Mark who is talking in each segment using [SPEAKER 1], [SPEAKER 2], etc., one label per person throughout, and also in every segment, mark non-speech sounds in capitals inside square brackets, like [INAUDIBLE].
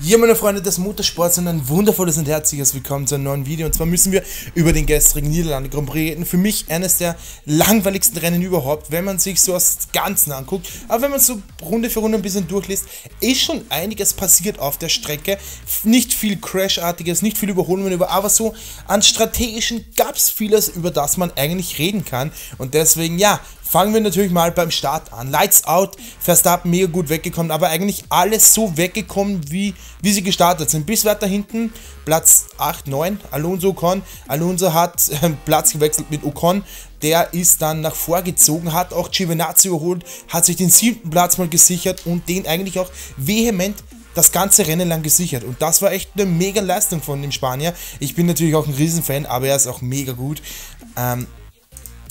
[SPEAKER 1] Ja, meine Freunde des Motorsports und ein wundervolles und herzliches Willkommen zu einem neuen Video. Und zwar müssen wir über den gestrigen Niederlande Grand Prix reden. Für mich eines der langweiligsten Rennen überhaupt, wenn man sich so aus Ganzen anguckt. Aber wenn man so Runde für Runde ein bisschen durchliest, ist schon einiges passiert auf der Strecke. Nicht viel Crashartiges, nicht viel Überholungen über, aber so an strategischen gab es vieles, über das man eigentlich reden kann. Und deswegen, ja, Fangen wir natürlich mal beim Start an. Lights out, Verstappen mega gut weggekommen, aber eigentlich alles so weggekommen, wie, wie sie gestartet sind. Bis weiter hinten, Platz 8, 9, Alonso Ocon. Alonso hat äh, Platz gewechselt mit Ocon. Der ist dann nach vorgezogen, hat auch Giovinazzi überholt, hat sich den siebten Platz mal gesichert und den eigentlich auch vehement das ganze Rennen lang gesichert. Und das war echt eine mega Leistung von dem Spanier. Ich bin natürlich auch ein Riesenfan, aber er ist auch mega gut. Ähm,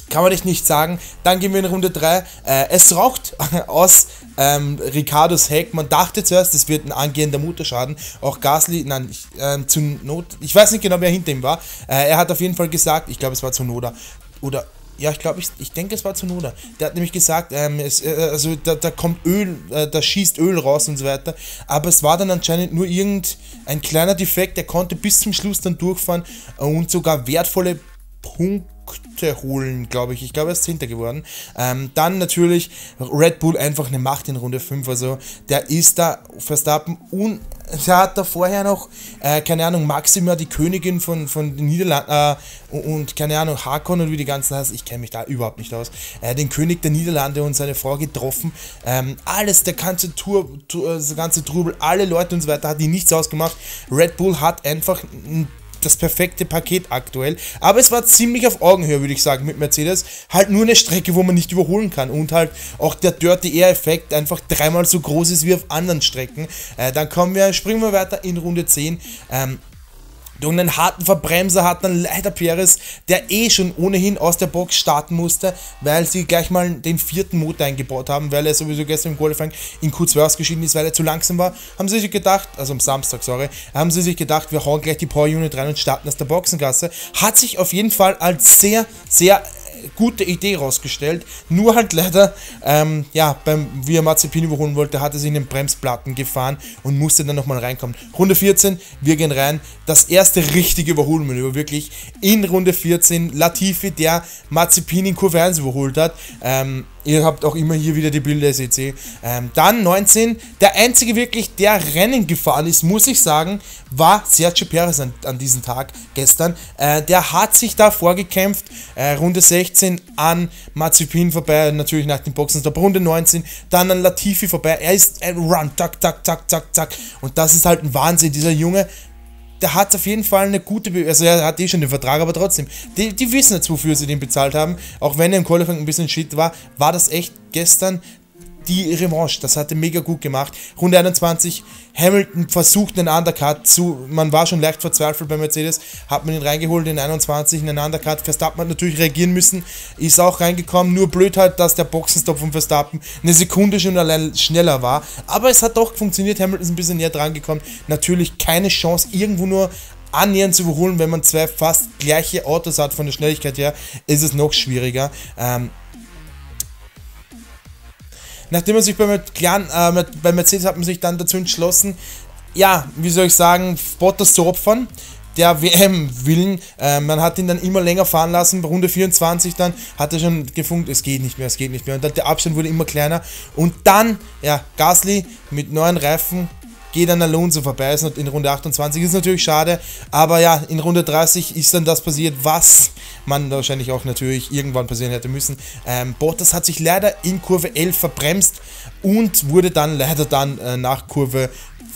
[SPEAKER 1] kann man echt nicht sagen. Dann gehen wir in Runde 3. Äh, es raucht [LAUGHS] aus ähm, Ricardos Heck. Man dachte zuerst, es wird ein angehender Motorschaden. Auch Gasly, nein, ich, äh, zu Not, ich weiß nicht genau, wer hinter ihm war. Äh, er hat auf jeden Fall gesagt, ich glaube, es war zu Noda. Oder ja, ich glaube, ich, ich denke, es war zu Noda. Der hat nämlich gesagt, ähm, es, äh, also da, da kommt Öl, äh, da schießt Öl raus und so weiter. Aber es war dann anscheinend nur irgendein kleiner Defekt. Er konnte bis zum Schluss dann durchfahren und sogar wertvolle Punkte holen, glaube ich. Ich glaube, er ist Zehnter geworden. Ähm, dann natürlich Red Bull einfach eine Macht in Runde 5. Also der ist da Verstappen und er hat da vorher noch, äh, keine Ahnung, Maxima, die Königin von, von den Niederlanden äh, und, keine Ahnung, Hakon und wie die ganzen heißen, ich kenne mich da überhaupt nicht aus, äh, den König der Niederlande und seine Frau getroffen. Ähm, alles, der ganze Tour, Tour, das ganze Trubel, alle Leute und so weiter, hat die nichts ausgemacht. Red Bull hat einfach ein das perfekte Paket aktuell. Aber es war ziemlich auf Augenhöhe, würde ich sagen, mit Mercedes. Halt nur eine Strecke, wo man nicht überholen kann. Und halt auch der Dirty Air-Effekt einfach dreimal so groß ist wie auf anderen Strecken. Äh, dann kommen wir, springen wir weiter in Runde 10. Ähm, durch einen harten Verbremser hat dann leider Perez, der eh schon ohnehin aus der Box starten musste, weil sie gleich mal den vierten Motor eingebaut haben, weil er sowieso gestern im Qualifying in Q2 ausgeschieden ist, weil er zu langsam war, haben sie sich gedacht, also am Samstag, sorry, haben sie sich gedacht, wir hauen gleich die Power Unit rein und starten aus der Boxengasse. Hat sich auf jeden Fall als sehr, sehr gute Idee rausgestellt. Nur halt leider, ähm, ja, beim, wie er Mazepin überholen wollte, hat er sich in den Bremsplatten gefahren und musste dann nochmal reinkommen. Runde 14, wir gehen rein. Das erste richtige Überholmanöver, wirklich in Runde 14. Latifi, der Mazepin in Kurve 1 überholt hat. Ähm, Ihr habt auch immer hier wieder die Bilder, seht ihr. Ähm, dann 19. Der einzige wirklich, der Rennen gefahren ist, muss ich sagen, war Sergio Perez an, an diesem Tag, gestern. Äh, der hat sich da vorgekämpft. Äh, Runde 16 an Mazepin vorbei, natürlich nach den Boxen. Runde 19, dann an Latifi vorbei. Er ist ein Run, tak, tak, tak, tak, tak. Und das ist halt ein Wahnsinn. Dieser Junge der hat auf jeden Fall eine gute, Be also er hat eh schon den Vertrag, aber trotzdem, die, die wissen jetzt, wofür sie den bezahlt haben. Auch wenn er im Qualifying ein bisschen shit war, war das echt gestern die Revanche. Das hatte mega gut gemacht. Runde 21, Hamilton versucht einen Undercut zu, man war schon leicht verzweifelt bei Mercedes, hat man ihn reingeholt in 21, einen Undercut. Verstappen hat natürlich reagieren müssen, ist auch reingekommen. Nur blöd halt, dass der Boxenstopp von Verstappen eine Sekunde schon allein schneller war. Aber es hat doch funktioniert, Hamilton ist ein bisschen näher dran gekommen. Natürlich keine Chance, irgendwo nur annähernd zu überholen, wenn man zwei fast gleiche Autos hat von der Schnelligkeit her, ist es noch schwieriger. Ähm, nachdem man sich bei, McLaren, äh, bei Mercedes hat man sich dann dazu entschlossen, ja, wie soll ich sagen, Bottas zu opfern der WM-Willen. Äh, man hat ihn dann immer länger fahren lassen. Bei Runde 24 dann hat er schon gefunkt, es geht nicht mehr, es geht nicht mehr. Und dann der Abstand wurde immer kleiner. Und dann, ja, Gasly mit neuen Reifen geht an Alonso vorbei. Ist in Runde 28 ist natürlich schade, aber ja, in Runde 30 ist dann das passiert, was man wahrscheinlich auch natürlich irgendwann passieren hätte müssen. Ähm, Bottas hat sich leider in Kurve 11 verbremst und wurde dann leider dann äh, nach Kurve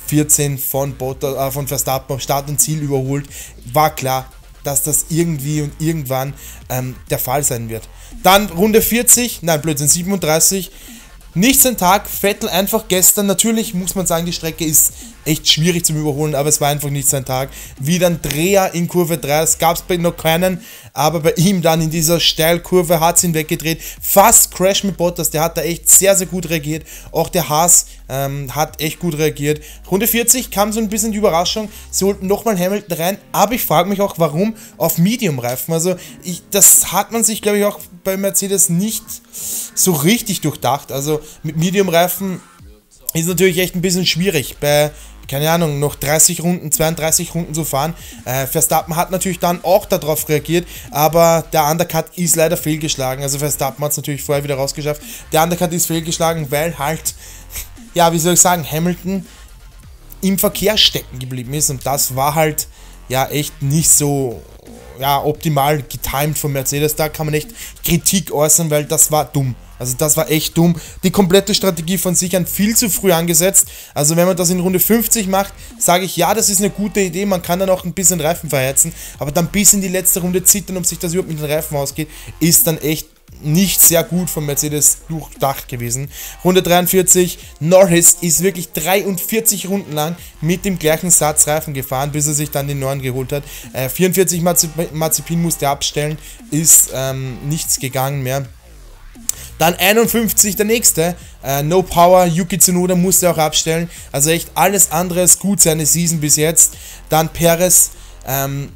[SPEAKER 1] 14 von, Bottas, äh, von Verstappen auf Start und Ziel überholt. War klar, dass das irgendwie und irgendwann ähm, der Fall sein wird. Dann Runde 40, nein, Blödsinn, 37 nicht sein Tag, Vettel einfach gestern, natürlich muss man sagen, die Strecke ist echt schwierig zum Überholen, aber es war einfach nicht sein Tag. Wieder ein Dreher in Kurve 3, es gab es bei noch keinen, aber bei ihm dann in dieser Steilkurve hat es ihn weggedreht. Fast Crash mit Bottas, der hat da echt sehr, sehr gut reagiert. Auch der Haas ähm, hat echt gut reagiert. Runde 40 kam so ein bisschen die Überraschung, sie holten nochmal Hamilton rein, aber ich frage mich auch, warum auf Medium-Reifen. Also ich, das hat man sich, glaube ich, auch bei Mercedes nicht so richtig durchdacht. Also mit Medium-Reifen ist natürlich echt ein bisschen schwierig. Bei keine Ahnung, noch 30 Runden, 32 Runden zu fahren. Äh, Verstappen hat natürlich dann auch darauf reagiert, aber der Undercut ist leider fehlgeschlagen. Also Verstappen hat es natürlich vorher wieder rausgeschafft. Der Undercut ist fehlgeschlagen, weil halt, ja, wie soll ich sagen, Hamilton im Verkehr stecken geblieben ist und das war halt ja echt nicht so ja, optimal getimed von Mercedes. Da kann man echt Kritik äußern, weil das war dumm. Also das war echt dumm. Die komplette Strategie von Sichern viel zu früh angesetzt. Also wenn man das in Runde 50 macht, sage ich, ja, das ist eine gute Idee. Man kann dann auch ein bisschen Reifen verheizen. Aber dann bis in die letzte Runde zittern, ob sich das überhaupt mit den Reifen ausgeht, ist dann echt nicht sehr gut von Mercedes durchdacht gewesen. Runde 43, Norris ist wirklich 43 Runden lang mit dem gleichen Satz Reifen gefahren, bis er sich dann den neuen geholt hat. Äh, 44 Mazepin musste abstellen, ist ähm, nichts gegangen mehr. Dann 51 der nächste. Äh, no Power, Yuki Tsunoda musste auch abstellen. Also echt alles andere ist gut seine Season bis jetzt. Dann Perez ähm,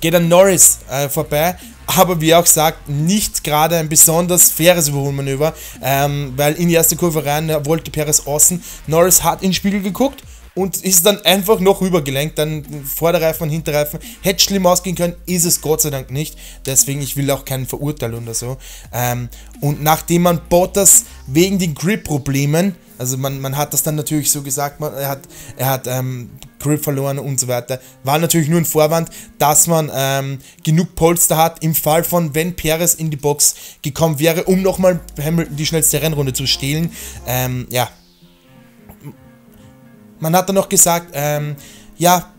[SPEAKER 1] geht an Norris äh, vorbei. Aber wie auch sagt, nicht gerade ein besonders faires Überholmanöver, ähm, weil in die erste Kurve rein wollte Perez außen. Norris hat in den Spiegel geguckt und ist dann einfach noch rübergelenkt, dann Vorderreifen und Hinterreifen. Hätte schlimm ausgehen können, ist es Gott sei Dank nicht. Deswegen, ich will auch keinen verurteilen oder so. Ähm, und nachdem man Bottas wegen den Grip-Problemen, also man, man hat das dann natürlich so gesagt, man, er hat, er hat ähm, Grip verloren und so weiter, war natürlich nur ein Vorwand, dass man ähm, genug Polster hat im Fall von, wenn Perez in die Box gekommen wäre, um nochmal Hamilton die schnellste Rennrunde zu stehlen. Ähm, ja, man hat dann noch gesagt, ähm, ja,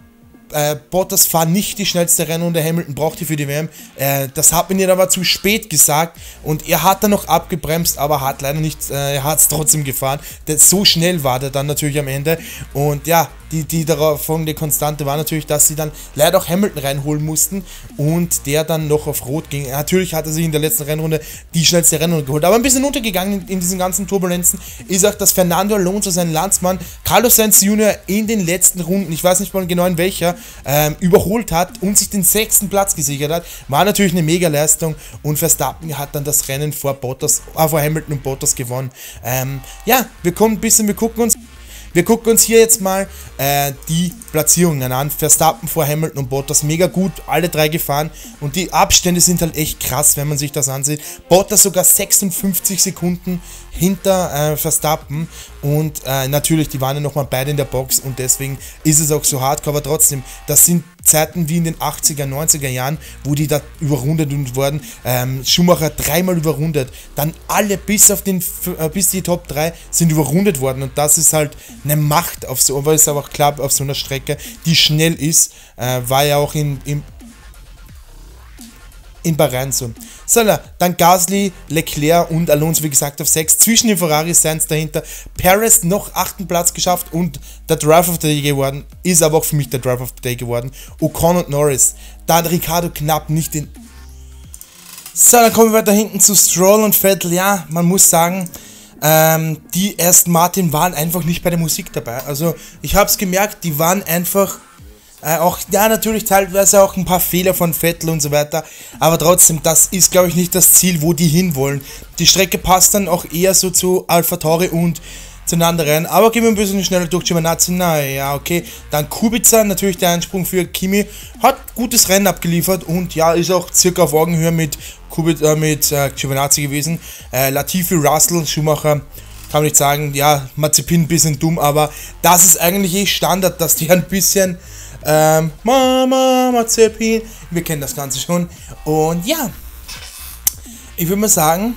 [SPEAKER 1] äh, Bottas fahrt nicht die schnellste Rennrunde, Hamilton braucht die für die WM. Äh, das hat man ihr aber zu spät gesagt und er hat dann noch abgebremst, aber hat leider nicht, äh, er hat es trotzdem gefahren. Das, so schnell war der dann natürlich am Ende und ja, die, die darauf folgende Konstante war natürlich, dass sie dann leider auch Hamilton reinholen mussten und der dann noch auf Rot ging. Natürlich hat er sich in der letzten Rennrunde die schnellste Rennrunde geholt, aber ein bisschen untergegangen in, in diesen ganzen Turbulenzen ist auch, dass Fernando Alonso, sein Landsmann, Carlos Sainz Jr. in den letzten Runden, ich weiß nicht mal genau in welcher, ähm, überholt hat und sich den sechsten Platz gesichert hat. War natürlich eine Mega-Leistung und Verstappen hat dann das Rennen vor Bottas, äh, vor Hamilton und Bottas gewonnen. Ähm, ja, wir kommen ein bisschen, wir gucken uns wir gucken uns hier jetzt mal äh, die Platzierungen an. Verstappen vor Hamilton und Bottas mega gut, alle drei gefahren. Und die Abstände sind halt echt krass, wenn man sich das ansieht. Bottas sogar 56 Sekunden hinter äh, Verstappen. Und äh, natürlich, die waren ja nochmal beide in der Box und deswegen ist es auch so hardcore. Aber trotzdem, das sind Zeiten wie in den 80er, 90er Jahren, wo die da überrundet wurden. Ähm, Schumacher dreimal überrundet. Dann alle bis auf den äh, bis die Top 3 sind überrundet worden. Und das ist halt eine Macht auf so, aber ist aber auch klar auf so einer Strecke, die schnell ist. Äh, war ja auch in, in in Bahrain so. So, dann Gasly, Leclerc und Alonso, wie gesagt, auf 6. Zwischen den Ferrari Sainz dahinter. Perez noch 8. Platz geschafft und der Drive of the Day geworden. Ist aber auch für mich der Drive of the Day geworden. Ocon und Norris. Dann Ricardo knapp nicht in. So, dann kommen wir weiter hinten zu Stroll und Vettel. Ja, man muss sagen, ähm, die ersten Martin waren einfach nicht bei der Musik dabei. Also, ich habe es gemerkt, die waren einfach äh, auch, ja, natürlich teilweise auch ein paar Fehler von Vettel und so weiter. Aber trotzdem, das ist, glaube ich, nicht das Ziel, wo die hinwollen. Die Strecke passt dann auch eher so zu Alpha Tauri und zu den anderen. Aber gehen wir ein bisschen schneller durch. Giovanazzi, naja, okay. Dann Kubica, natürlich der Einsprung für Kimi. Hat gutes Rennen abgeliefert und ja, ist auch circa auf Augenhöhe mit, Kubica, äh, mit äh, Giovinazzi gewesen. Äh, Latifi, Russell, Schumacher kann man nicht sagen, ja, Mazepin ein bisschen dumm, aber das ist eigentlich eh Standard, dass die ein bisschen ähm, Mama Mazepin. Wir kennen das Ganze schon. Und ja, ich würde mal sagen,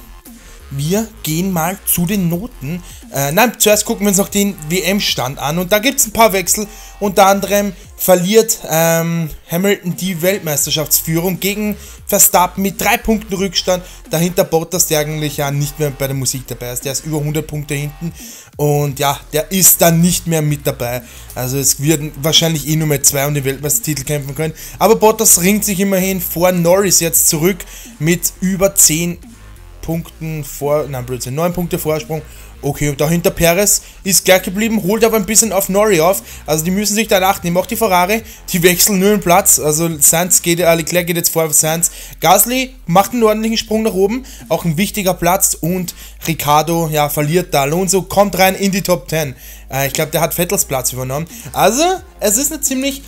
[SPEAKER 1] wir gehen mal zu den Noten. Äh, nein, zuerst gucken wir uns noch den WM-Stand an. Und da gibt es ein paar Wechsel. Unter anderem verliert ähm, Hamilton die Weltmeisterschaftsführung gegen Verstappen mit drei Punkten Rückstand. Dahinter Bottas, der eigentlich ja nicht mehr bei der Musik dabei ist. Der ist über 100 Punkte hinten. Und ja, der ist dann nicht mehr mit dabei. Also es werden wahrscheinlich eh nur mit zwei um den Weltmeistertitel kämpfen können. Aber Bottas ringt sich immerhin vor Norris jetzt zurück mit über 10 Punkten vor, nein, Blödsinn, 9 Punkte Vorsprung. Okay, dahinter Perez ist gleich geblieben, holt aber ein bisschen auf Nori auf. Also die müssen sich da achten. Nehmen auch die Ferrari, die wechseln nur den Platz. Also Sainz geht, äh, Leclerc geht jetzt vor auf Sainz. Gasly macht einen ordentlichen Sprung nach oben, auch ein wichtiger Platz. Und Ricardo, ja, verliert da. Alonso kommt rein in die Top 10. Äh, ich glaube, der hat Vettels Platz übernommen. Also, es ist eine ziemlich,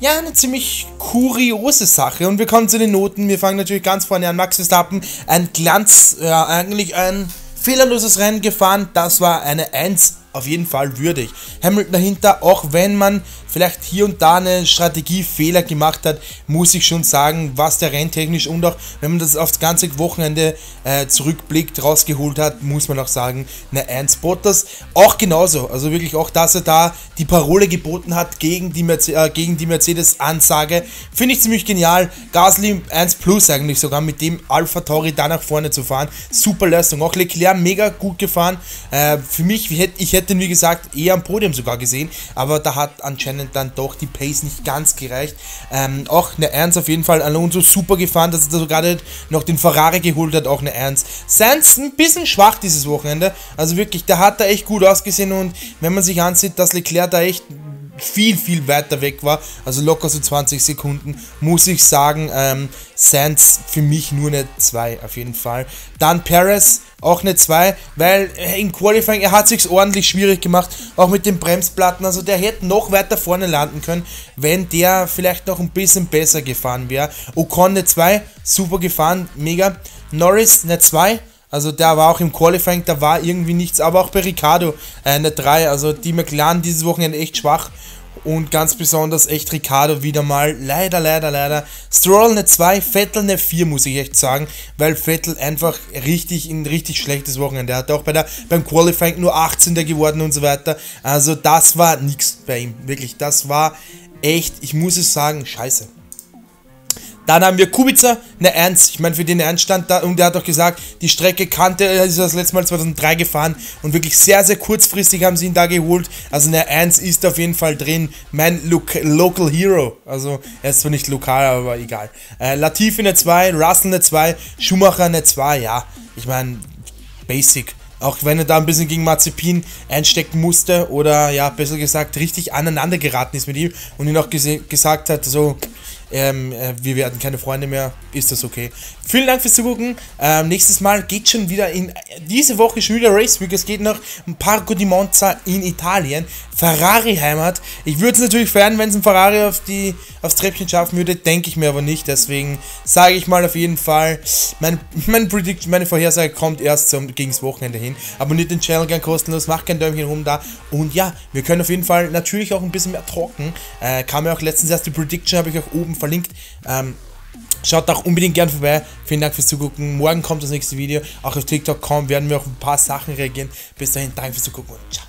[SPEAKER 1] ja, eine ziemlich kuriose Sache. Und wir kommen zu den Noten. Wir fangen natürlich ganz vorne an. Max Verstappen, ein Glanz, ja, eigentlich ein fehlerloses Rennen gefahren. Das war eine 1 auf jeden Fall würdig. Hamilton dahinter, auch wenn man vielleicht hier und da einen Strategiefehler gemacht hat, muss ich schon sagen, was der renntechnisch und auch, wenn man das aufs ganze Wochenende äh, zurückblickt, rausgeholt hat, muss man auch sagen, eine 1 Bottas auch genauso. Also wirklich auch, dass er da die Parole geboten hat gegen die, Merce äh, die Mercedes-Ansage, finde ich ziemlich genial. Gasly 1 Plus eigentlich sogar, mit dem Alpha Tauri da nach vorne zu fahren. Super Leistung. Auch Leclerc mega gut gefahren. Äh, für mich, ich hätte, ich hätte ihn wie gesagt eher am Podium sogar gesehen, aber da hat anscheinend anscheinend dann doch die Pace nicht ganz gereicht. Ähm, auch eine Ernst auf jeden Fall. Alonso super gefahren, dass er so gerade noch den Ferrari geholt hat, auch eine Ernst. Sainz ein bisschen schwach dieses Wochenende. Also wirklich, der hat da echt gut ausgesehen und wenn man sich ansieht, dass Leclerc da echt viel, viel weiter weg war, also locker so 20 Sekunden, muss ich sagen, ähm, Sands für mich nur eine 2 auf jeden Fall. Dann Perez, auch eine 2, weil im Qualifying, er hat sich ordentlich schwierig gemacht, auch mit den Bremsplatten, also der hätte noch weiter vorne landen können, wenn der vielleicht noch ein bisschen besser gefahren wäre. Ocon eine 2, super gefahren, mega. Norris eine 2, also der war auch im Qualifying, da war irgendwie nichts, aber auch bei Ricardo äh, eine 3. Also die McLaren dieses Wochenende echt schwach. Und ganz besonders echt Ricardo wieder mal. Leider, leider, leider. Stroll eine 2, Vettel eine 4, muss ich echt sagen. Weil Vettel einfach richtig ein richtig schlechtes Wochenende hat. Auch bei der, beim Qualifying nur 18. geworden und so weiter. Also das war nichts bei ihm. Wirklich, das war echt, ich muss es sagen, scheiße. Dann haben wir Kubica, eine Ernst. Ich meine, für den Ernst stand da und der hat auch gesagt, die Strecke kannte, er ist das letzte Mal 2003 gefahren und wirklich sehr, sehr kurzfristig haben sie ihn da geholt. Also eine Ernst ist auf jeden Fall drin. Mein Lo Local Hero. Also er ist zwar nicht lokal, aber egal. Äh, Latifi eine 2, Russell eine 2, Schumacher eine 2, ja. Ich meine, Basic. Auch wenn er da ein bisschen gegen Mazepin einstecken musste oder ja, besser gesagt, richtig aneinander geraten ist mit ihm und ihn auch gesagt hat, so, ähm, äh, wir werden keine Freunde mehr, ist das okay. Vielen Dank fürs Zugucken. Ähm, nächstes Mal geht schon wieder in diese Woche schon wieder Race Week. Es geht ein Parco di Monza in Italien. Ferrari Heimat. Ich würde es natürlich feiern, wenn es ein Ferrari auf die, aufs Treppchen schaffen würde, denke ich mir aber nicht. Deswegen sage ich mal auf jeden Fall, mein, mein Prediction, meine Vorhersage kommt erst zum, gegen das Wochenende hin. Abonniert den Channel gern kostenlos, macht kein Däumchen rum da. Und ja, wir können auf jeden Fall natürlich auch ein bisschen mehr trocken. Äh, kam ja auch letztens erst die Prediction, habe ich auch oben verlinkt. Ähm, Schaut auch unbedingt gern vorbei. Vielen Dank fürs Zugucken. Morgen kommt das nächste Video. Auch auf TikTok kommen werden wir auf ein paar Sachen reagieren. Bis dahin, danke fürs Zugucken und ciao.